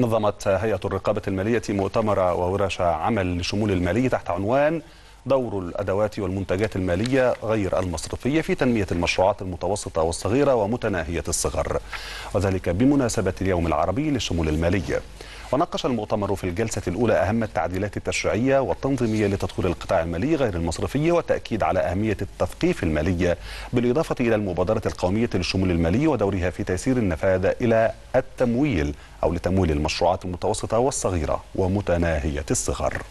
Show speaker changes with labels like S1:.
S1: نظمت هيئة الرقابة المالية مؤتمر وورش عمل لشمول المالية تحت عنوان دور الأدوات والمنتجات المالية غير المصرفية في تنمية المشروعات المتوسطة والصغيرة ومتناهية الصغر. وذلك بمناسبة اليوم العربي للشمول المالية. وناقش المؤتمر في الجلسة الأولى أهم التعديلات التشريعية والتنظيمية لتطوير القطاع المالي غير المصرفي والتأكيد على أهمية التثقيف المالي. بالإضافة إلى المبادرة القومية للشمول المالي ودورها في تيسير النفاذ إلى التمويل أو لتمويل المشروعات المتوسطة والصغيرة ومتناهية الصغر.